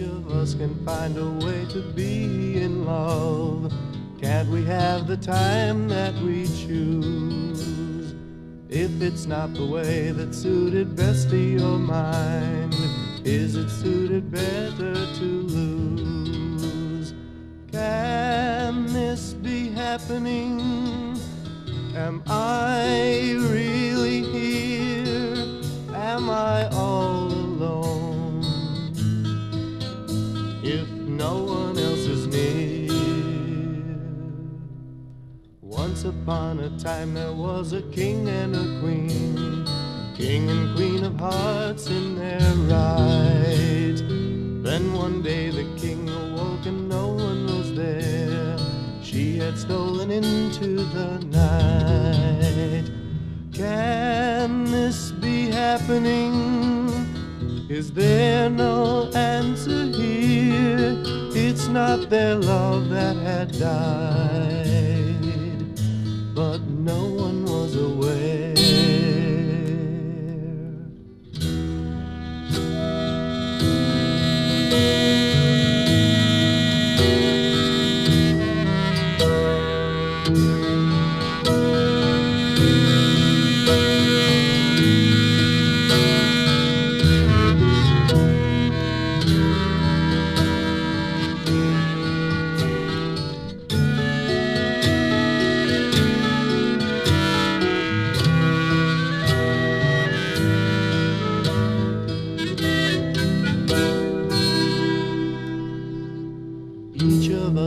Of us can find a way to be in love. Can't we have the time that we choose? If it's not the way that suited best to your mind, is it suited better to lose? Can this be happening? Am I really If no one else is near. Once upon a time there was a king and a queen, king and queen of hearts in their right. Then one day the king awoke and no one was there. She had stolen into the night. Can this be happening? Is there no answer here? Not their love that had died, but no one was aware.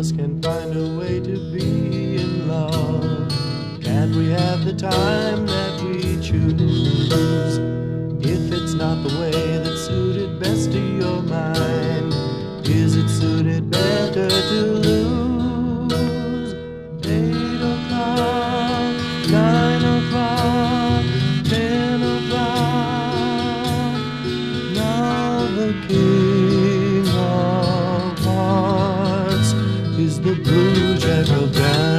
us can find a way to be in love. Can't we have the time that we choose? If it's not the way that suited best to your mind, is it suited better to lose? Eight o'clock, nine o'clock, ten o'clock. Now the kids. settle down.